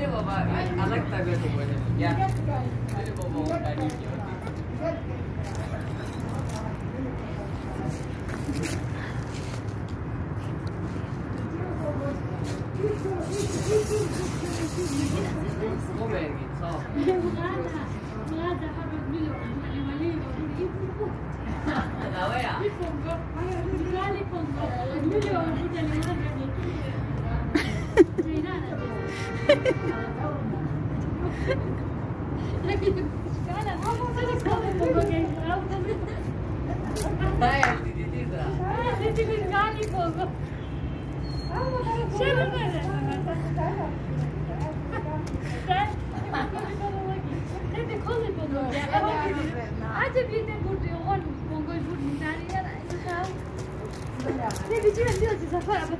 så vet Så nu saker. đi gắt cài lấy được cài cài lấy được bà alak tabi tu boleh Ne biçim diyorsun Zafer abi?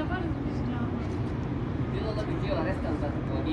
Yaparız biz ya. Dün o da bitiyor. Rest kalacak bu